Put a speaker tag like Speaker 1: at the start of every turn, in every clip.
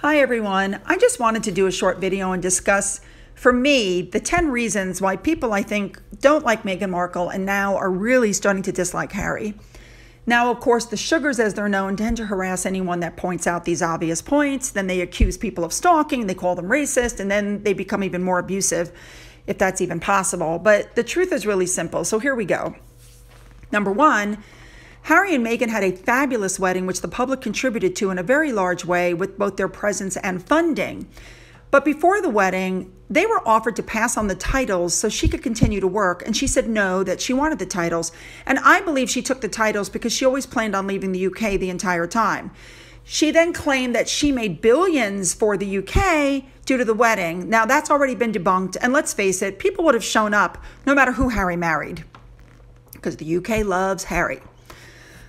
Speaker 1: Hi everyone. I just wanted to do a short video and discuss, for me, the 10 reasons why people I think don't like Meghan Markle and now are really starting to dislike Harry. Now, of course, the sugars, as they're known, tend to harass anyone that points out these obvious points. Then they accuse people of stalking, they call them racist, and then they become even more abusive, if that's even possible. But the truth is really simple. So here we go. Number one, Harry and Meghan had a fabulous wedding, which the public contributed to in a very large way with both their presence and funding. But before the wedding, they were offered to pass on the titles so she could continue to work. And she said no, that she wanted the titles. And I believe she took the titles because she always planned on leaving the UK the entire time. She then claimed that she made billions for the UK due to the wedding. Now, that's already been debunked. And let's face it, people would have shown up no matter who Harry married because the UK loves Harry.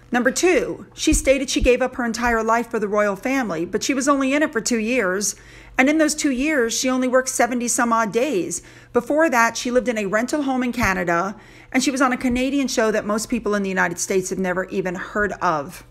Speaker 1: Number two, she stated she gave up her entire life for the royal family, but she was only in it for two years. And in those two years, she only worked 70 some odd days. Before that, she lived in a rental home in Canada, and she was on a Canadian show that most people in the United States have never even heard of.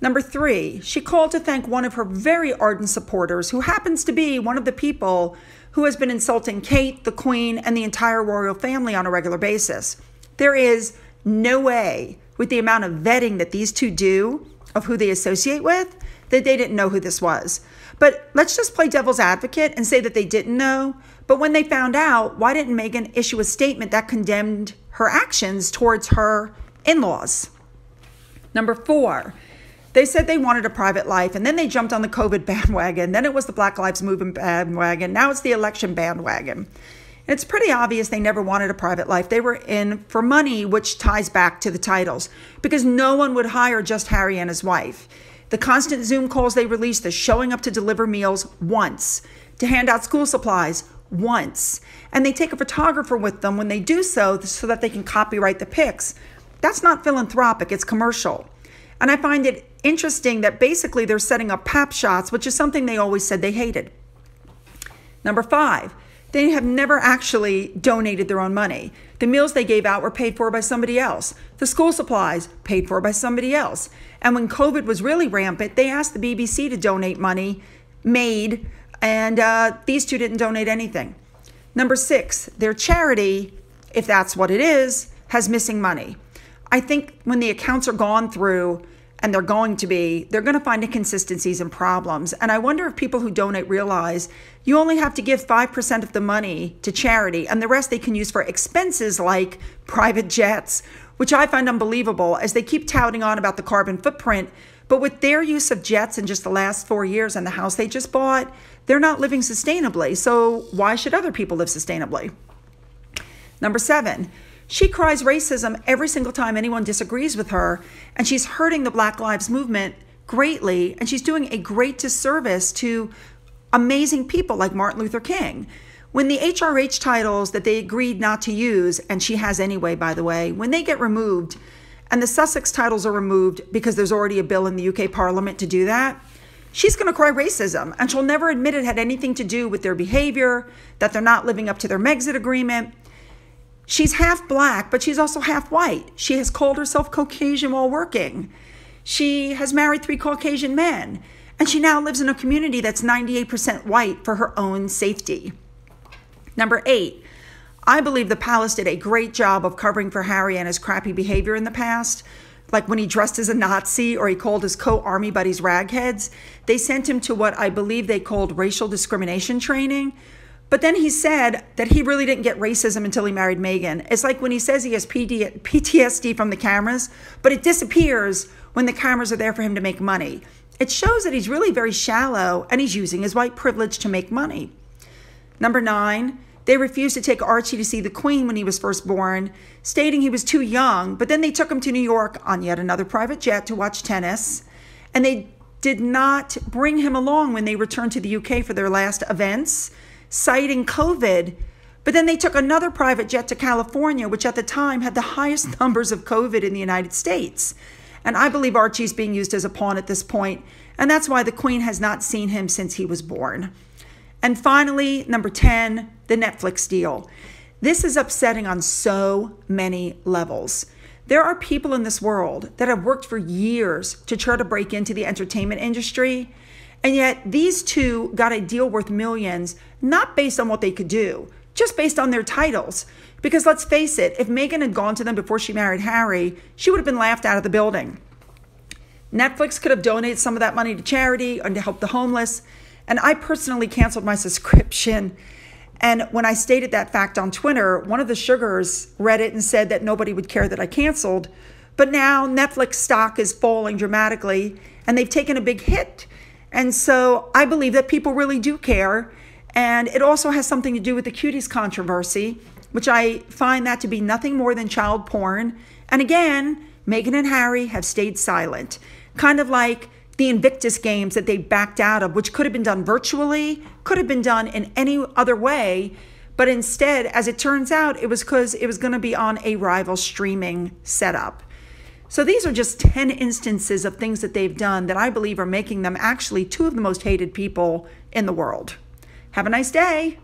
Speaker 1: Number three, she called to thank one of her very ardent supporters, who happens to be one of the people who has been insulting Kate, the Queen, and the entire royal family on a regular basis. There is no way with the amount of vetting that these two do of who they associate with, that they didn't know who this was. But let's just play devil's advocate and say that they didn't know. But when they found out, why didn't Meghan issue a statement that condemned her actions towards her in laws? Number four, they said they wanted a private life and then they jumped on the COVID bandwagon. Then it was the Black Lives Movement bandwagon. Now it's the election bandwagon. It's pretty obvious they never wanted a private life. They were in for money, which ties back to the titles, because no one would hire just Harry and his wife. The constant Zoom calls they released, the showing up to deliver meals once, to hand out school supplies once, and they take a photographer with them when they do so so that they can copyright the pics. That's not philanthropic, it's commercial. And I find it interesting that basically they're setting up pap shots, which is something they always said they hated. Number five, they have never actually donated their own money. The meals they gave out were paid for by somebody else. The school supplies paid for by somebody else. And when COVID was really rampant, they asked the BBC to donate money made, and uh, these two didn't donate anything. Number six, their charity, if that's what it is, has missing money. I think when the accounts are gone through, and they're going to be, they're going to find inconsistencies and problems. And I wonder if people who donate realize you only have to give 5% of the money to charity, and the rest they can use for expenses like private jets, which I find unbelievable as they keep touting on about the carbon footprint. But with their use of jets in just the last four years and the house they just bought, they're not living sustainably. So why should other people live sustainably? Number seven, she cries racism every single time anyone disagrees with her, and she's hurting the Black Lives Movement greatly, and she's doing a great disservice to amazing people like Martin Luther King. When the HRH titles that they agreed not to use, and she has anyway, by the way, when they get removed, and the Sussex titles are removed because there's already a bill in the UK Parliament to do that, she's going to cry racism, and she'll never admit it had anything to do with their behavior, that they're not living up to their Megxit agreement. She's half black, but she's also half white. She has called herself Caucasian while working. She has married three Caucasian men, and she now lives in a community that's 98% white for her own safety. Number eight, I believe the palace did a great job of covering for Harry and his crappy behavior in the past. Like when he dressed as a Nazi or he called his co army buddies ragheads, they sent him to what I believe they called racial discrimination training, but then he said that he really didn't get racism until he married Meghan. It's like when he says he has PTSD from the cameras, but it disappears when the cameras are there for him to make money. It shows that he's really very shallow and he's using his white privilege to make money. Number nine, they refused to take Archie to see the Queen when he was first born, stating he was too young, but then they took him to New York on yet another private jet to watch tennis. And they did not bring him along when they returned to the UK for their last events citing COVID. But then they took another private jet to California, which at the time had the highest numbers of COVID in the United States. And I believe Archie's being used as a pawn at this point, and that's why the Queen has not seen him since he was born. And finally, number 10, the Netflix deal. This is upsetting on so many levels. There are people in this world that have worked for years to try to break into the entertainment industry And yet these two got a deal worth millions, not based on what they could do, just based on their titles. Because let's face it, if Meghan had gone to them before she married Harry, she would have been laughed out of the building. Netflix could have donated some of that money to charity and to help the homeless. And I personally canceled my subscription. And when I stated that fact on Twitter, one of the sugars read it and said that nobody would care that I canceled. But now Netflix stock is falling dramatically and they've taken a big hit. And so I believe that people really do care. And it also has something to do with the cuties controversy, which I find that to be nothing more than child porn. And again, Meghan and Harry have stayed silent, kind of like the Invictus games that they backed out of, which could have been done virtually, could have been done in any other way. But instead, as it turns out, it was because it was going to be on a rival streaming setup. So these are just 10 instances of things that they've done that I believe are making them actually two of the most hated people in the world. Have a nice day.